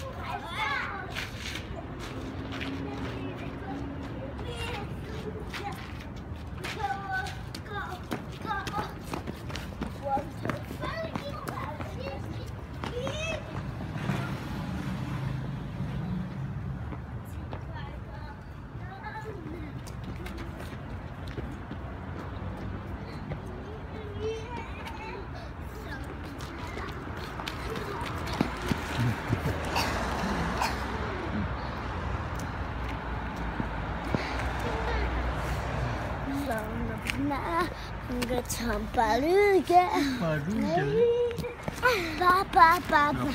Let's go. Paruga. Paruga. Ba, ba, ba, ba.